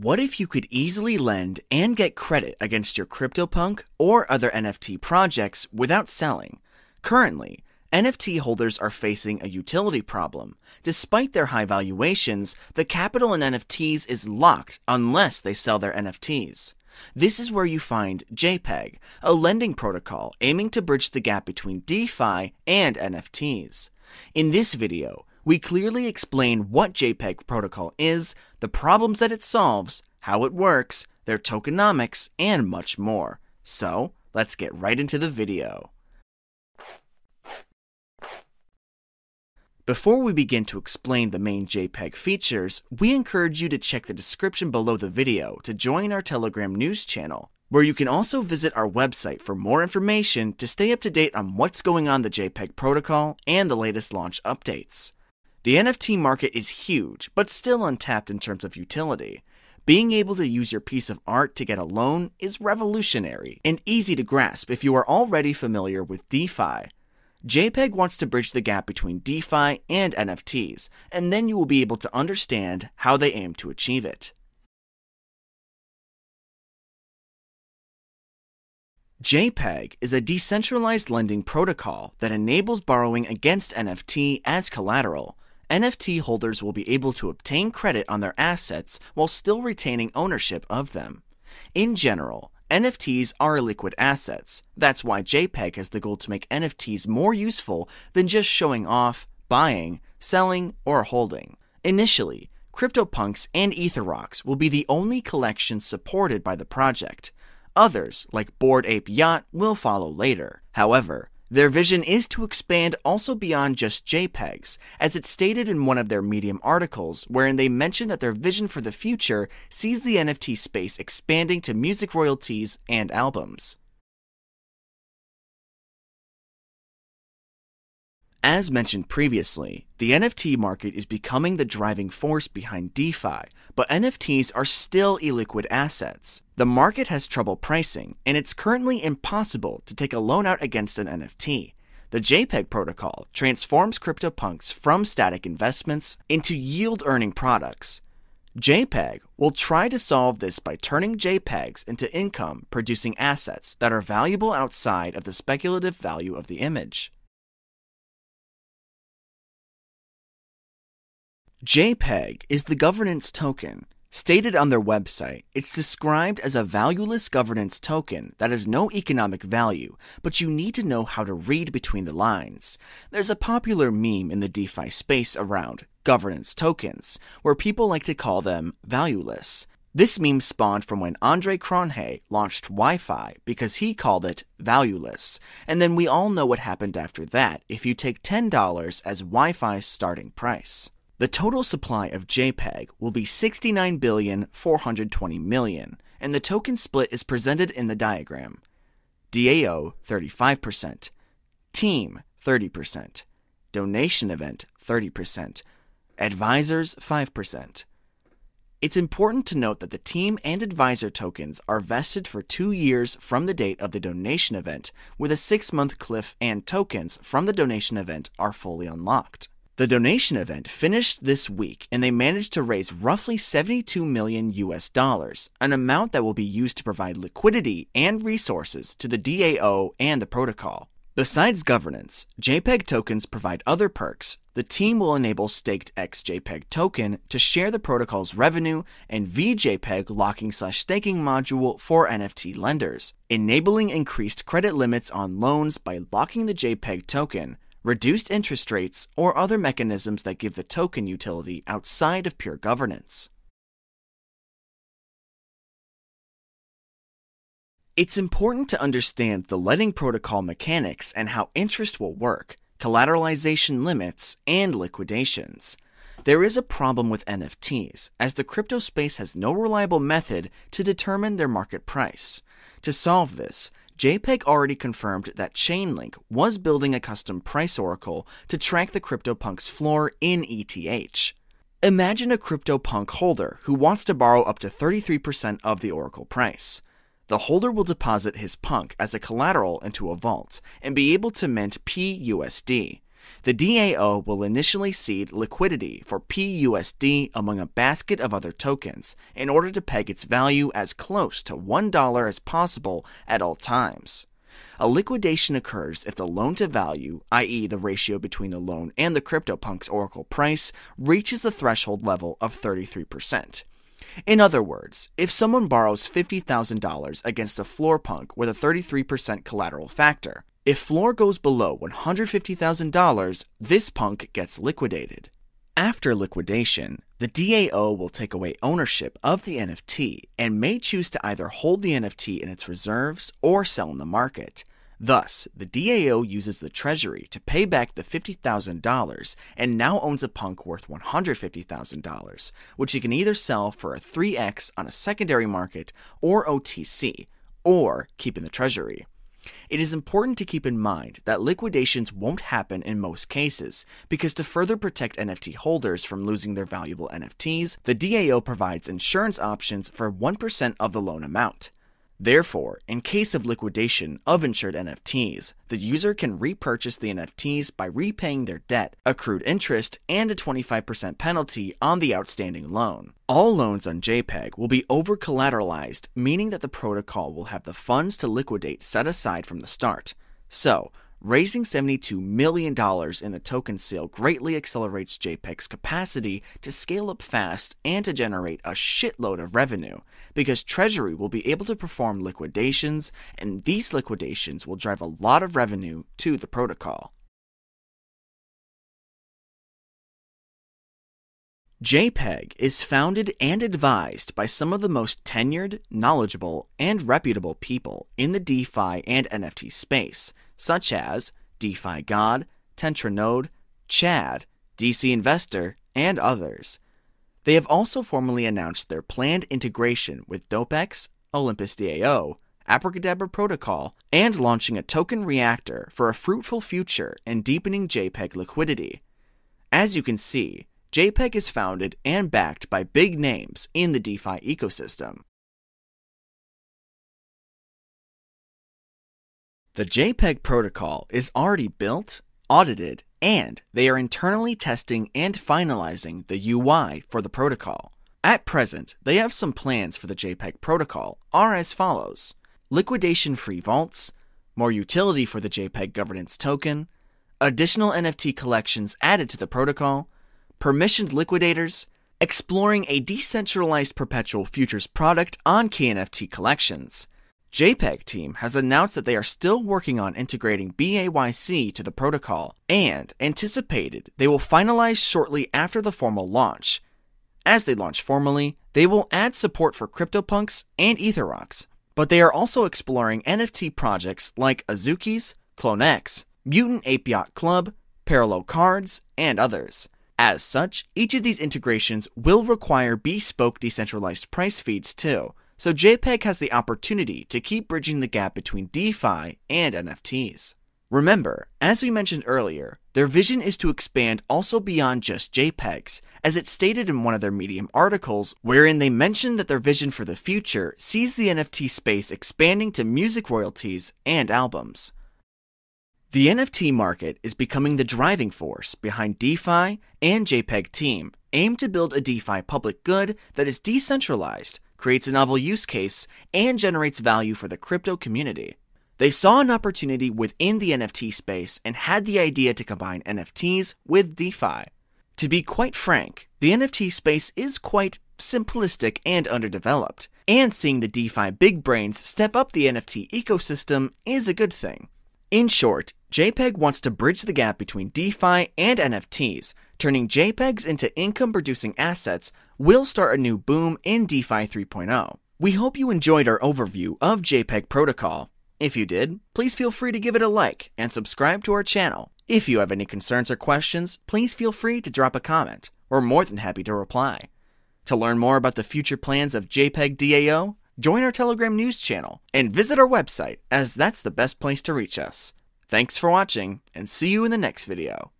What if you could easily lend and get credit against your CryptoPunk or other NFT projects without selling? Currently, NFT holders are facing a utility problem. Despite their high valuations, the capital in NFTs is locked unless they sell their NFTs. This is where you find JPEG, a lending protocol aiming to bridge the gap between DeFi and NFTs. In this video, we clearly explain what JPEG protocol is, the problems that it solves, how it works, their tokenomics, and much more. So, let's get right into the video. Before we begin to explain the main JPEG features, we encourage you to check the description below the video to join our Telegram news channel, where you can also visit our website for more information to stay up to date on what's going on the JPEG protocol and the latest launch updates. The NFT market is huge, but still untapped in terms of utility. Being able to use your piece of art to get a loan is revolutionary and easy to grasp if you are already familiar with DeFi. JPEG wants to bridge the gap between DeFi and NFTs, and then you will be able to understand how they aim to achieve it. JPEG is a decentralized lending protocol that enables borrowing against NFT as collateral. NFT holders will be able to obtain credit on their assets while still retaining ownership of them. In general, NFTs are liquid assets. That's why JPEG has the goal to make NFTs more useful than just showing off, buying, selling, or holding. Initially, CryptoPunks and EtherRocks will be the only collections supported by the project. Others, like Bored Ape Yacht, will follow later. However, their vision is to expand also beyond just JPEGs, as it's stated in one of their Medium articles, wherein they mention that their vision for the future sees the NFT space expanding to music royalties and albums. As mentioned previously, the NFT market is becoming the driving force behind DeFi, but NFTs are still illiquid assets. The market has trouble pricing, and it's currently impossible to take a loan out against an NFT. The JPEG protocol transforms CryptoPunks from static investments into yield earning products. JPEG will try to solve this by turning JPEGs into income producing assets that are valuable outside of the speculative value of the image. JPEG is the governance token. Stated on their website, it's described as a valueless governance token that has no economic value, but you need to know how to read between the lines. There's a popular meme in the DeFi space around governance tokens, where people like to call them valueless. This meme spawned from when Andre Cronje launched YFI because he called it valueless, and then we all know what happened after that if you take $10 as YFI's starting price. The total supply of JPEG will be 69,420 million, and the token split is presented in the diagram. DAO 35%, Team 30%, Donation Event 30%, Advisors 5%. It's important to note that the team and advisor tokens are vested for two years from the date of the donation event, with a six month cliff, and tokens from the donation event are fully unlocked. The donation event finished this week and they managed to raise roughly 72 million US dollars, an amount that will be used to provide liquidity and resources to the DAO and the protocol. Besides governance, JPEG tokens provide other perks. The team will enable staked XJPEG token to share the protocol's revenue and VJPEG locking slash staking module for NFT lenders, enabling increased credit limits on loans by locking the JPEG token reduced interest rates, or other mechanisms that give the token utility outside of pure governance. It's important to understand the lending protocol mechanics and how interest will work, collateralization limits, and liquidations. There is a problem with NFTs, as the crypto space has no reliable method to determine their market price. To solve this, JPEG already confirmed that Chainlink was building a custom price oracle to track the CryptoPunk's floor in ETH. Imagine a CryptoPunk holder who wants to borrow up to 33% of the oracle price. The holder will deposit his punk as a collateral into a vault and be able to mint PUSD. The DAO will initially seed liquidity for PUSD among a basket of other tokens in order to peg its value as close to $1 as possible at all times. A liquidation occurs if the loan to value, i.e., the ratio between the loan and the CryptoPunks Oracle price, reaches the threshold level of 33%. In other words, if someone borrows $50,000 against a floor punk with a 33% collateral factor, if floor goes below $150,000, this punk gets liquidated. After liquidation, the DAO will take away ownership of the NFT and may choose to either hold the NFT in its reserves or sell in the market. Thus, the DAO uses the treasury to pay back the $50,000 and now owns a punk worth $150,000, which it can either sell for a 3x on a secondary market or OTC, or keep in the treasury. It is important to keep in mind that liquidations won't happen in most cases, because to further protect NFT holders from losing their valuable NFTs, the DAO provides insurance options for 1% of the loan amount. Therefore, in case of liquidation of insured NFTs, the user can repurchase the NFTs by repaying their debt, accrued interest, and a 25% penalty on the outstanding loan. All loans on JPEG will be over collateralized, meaning that the protocol will have the funds to liquidate set aside from the start. So, Raising $72 million in the token sale greatly accelerates JPEG's capacity to scale up fast and to generate a shitload of revenue, because Treasury will be able to perform liquidations, and these liquidations will drive a lot of revenue to the protocol. JPEG is founded and advised by some of the most tenured, knowledgeable, and reputable people in the DeFi and NFT space, such as DeFi God, Tetranode, Chad, DC Investor, and others. They have also formally announced their planned integration with DopeX, Olympus DAO, Abracadabra Protocol, and launching a Tokemak reactor for a fruitful future and deepening JPEG liquidity. As you can see, JPEG is founded and backed by big names in the DeFi ecosystem. The JPEG protocol is already built, audited, and they are internally testing and finalizing the UI for the protocol. At present, they have some plans for the JPEG protocol are as follows. Liquidation free vaults, more utility for the JPEG governance token, additional NFT collections added to the protocol, permissioned liquidators, exploring a decentralized perpetual futures product on KNFT collections. JPEG team has announced that they are still working on integrating BAYC to the protocol and anticipated they will finalize shortly after the formal launch. As they launch formally, they will add support for CryptoPunks and EtherRocks, but they are also exploring NFT projects like Azuki's, CloneX, Mutant Ape Yacht Club, Parallel Cards, and others. As such, each of these integrations will require bespoke decentralized price feeds too, so JPEG has the opportunity to keep bridging the gap between DeFi and NFTs. Remember, as we mentioned earlier, their vision is to expand also beyond just JPEGs, as it's stated in one of their Medium articles, wherein they mention that their vision for the future sees the NFT space expanding to music royalties and albums. The NFT market is becoming the driving force behind DeFi and JPEG Team aim to build a DeFi public good that is decentralized, creates a novel use case, and generates value for the crypto community. They saw an opportunity within the NFT space and had the idea to combine NFTs with DeFi. To be quite frank, the NFT space is quite simplistic and underdeveloped, and seeing the DeFi big brains step up the NFT ecosystem is a good thing. In short, JPEG wants to bridge the gap between DeFi and NFTs. Turning JPEGs into income producing assets will start a new boom in DeFi 3.0. We hope you enjoyed our overview of JPEG Protocol. If you did, please feel free to give it a like and subscribe to our channel. If you have any concerns or questions, please feel free to drop a comment. We're more than happy to reply. To learn more about the future plans of JPEG DAO, join our Telegram news channel, and visit our website, as that's the best place to reach us. Thanks for watching, and see you in the next video.